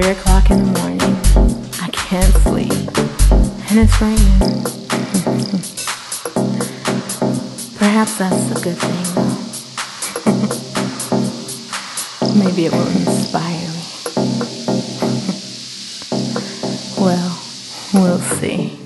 3 o'clock in the morning. I can't sleep. And it's raining. Perhaps that's a good thing. Maybe it will inspire me. well, we'll see.